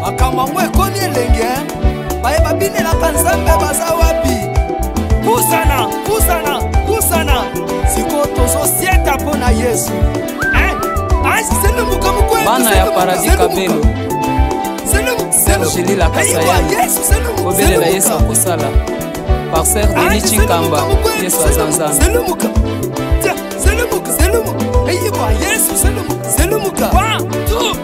makambo yango ekomi elengi eh? baye babinelaka nzambe baza wapi pusana pusana pusana sikoyo tozosieta mpo na yesu eh? bana ya paradis kabelo sergeli lakasayani kobelela yesu akosala parcer deni cinkamba yesu aza nzambe